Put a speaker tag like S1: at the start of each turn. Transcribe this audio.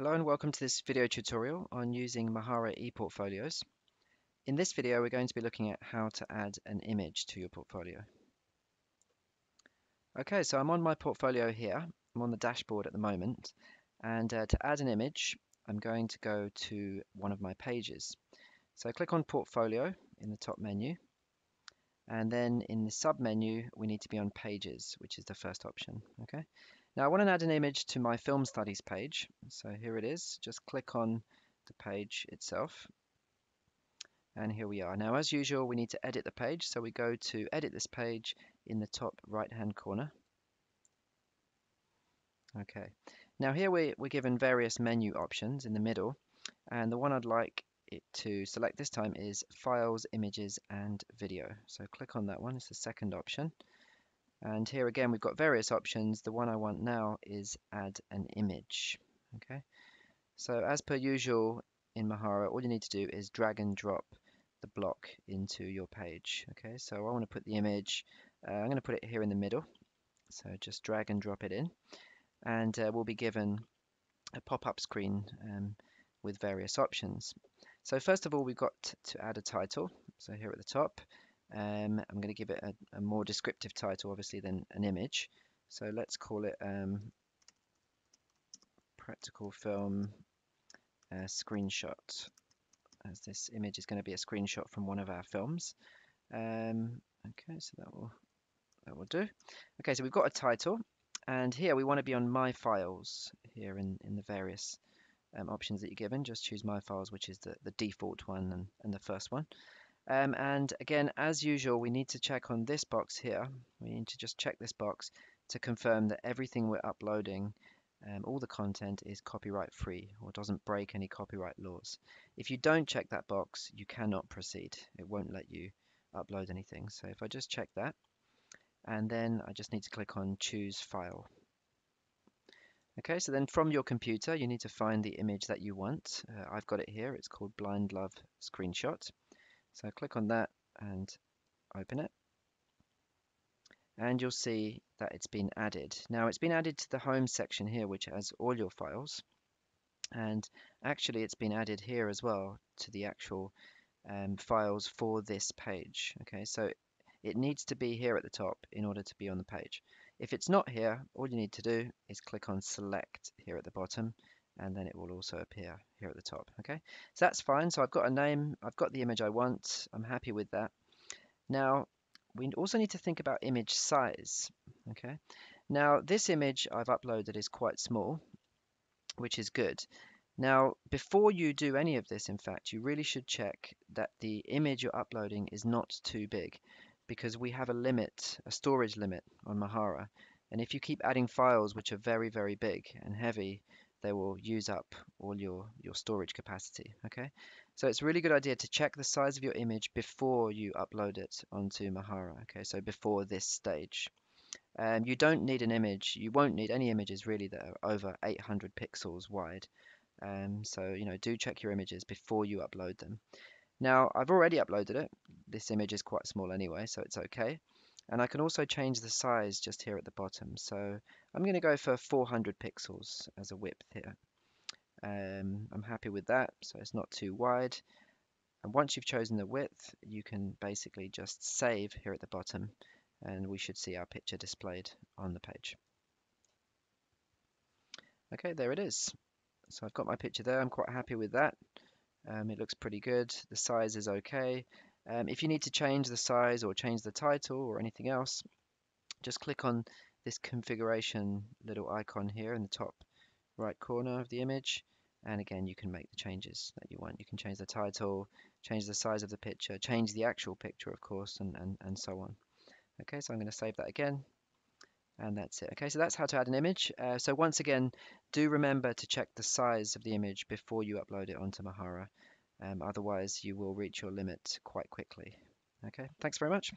S1: Hello and welcome to this video tutorial on using Mahara ePortfolios. In this video we're going to be looking at how to add an image to your portfolio. Okay, so I'm on my portfolio here. I'm on the dashboard at the moment and uh, to add an image I'm going to go to one of my pages. So click on Portfolio in the top menu and then in the sub menu we need to be on Pages which is the first option. Okay. Now I want to add an image to my film studies page. So here it is. Just click on the page itself. And here we are. Now as usual we need to edit the page. So we go to edit this page in the top right hand corner. Okay. Now here we, we're given various menu options in the middle. And the one I'd like it to select this time is Files, Images and Video. So click on that one. It's the second option. And here again, we've got various options. The one I want now is add an image. Okay. So as per usual in Mahara, all you need to do is drag and drop the block into your page. Okay. So I want to put the image, uh, I'm going to put it here in the middle. So just drag and drop it in. And uh, we'll be given a pop-up screen um, with various options. So first of all, we've got to add a title. So here at the top, um, I'm going to give it a, a, more descriptive title, obviously, than an image. So let's call it um, Practical Film uh, Screenshot, as this image is going to be a screenshot from one of our films. Um, okay, so that will that will do. Okay, so we've got a title, and here we want to be on My Files here in in the various um, options that you're given. Just choose My Files, which is the the default one and, and the first one. Um, and again, as usual, we need to check on this box here. We need to just check this box to confirm that everything we're uploading, um, all the content is copyright free or doesn't break any copyright laws. If you don't check that box, you cannot proceed. It won't let you upload anything. So if I just check that, and then I just need to click on choose file. Okay, so then from your computer, you need to find the image that you want. Uh, I've got it here. It's called Blind Love Screenshot. So click on that and open it. And you'll see that it's been added. Now it's been added to the home section here, which has all your files. And actually it's been added here as well to the actual um, files for this page. Okay, so it needs to be here at the top in order to be on the page. If it's not here, all you need to do is click on select here at the bottom and then it will also appear here at the top okay? So that's fine. So I've got a name I've got the image I want. I'm happy with that. Now we also need to think about image size okay? Now this image I've uploaded is quite small which is good. Now before you do any of this in fact you really should check that the image you're uploading is not too big because we have a limit a storage limit on Mahara. And if you keep adding files which are very very big and heavy they will use up all your, your storage capacity, okay? So it's a really good idea to check the size of your image before you upload it onto Mahara, okay? So before this stage. Um, you don't need an image, you won't need any images really that are over 800 pixels wide. Um, so, you know, do check your images before you upload them. Now, I've already uploaded it. This image is quite small anyway, so it's okay. And I can also change the size just here at the bottom. So I'm going to go for 400 pixels as a width here. Um, I'm happy with that, so it's not too wide. And once you've chosen the width, you can basically just save here at the bottom and we should see our picture displayed on the page. Okay, there it is. So I've got my picture there. I'm quite happy with that. Um, it looks pretty good. The size is okay. Um, if you need to change the size or change the title or anything else, just click on this configuration little icon here in the top right corner of the image and again you can make the changes that you want. You can change the title, change the size of the picture, change the actual picture of course and, and, and so on. Okay, so I'm going to save that again and that's it. Okay, so that's how to add an image. Uh, so once again, do remember to check the size of the image before you upload it onto Mahara. Um, otherwise, you will reach your limit quite quickly. Okay, thanks very much.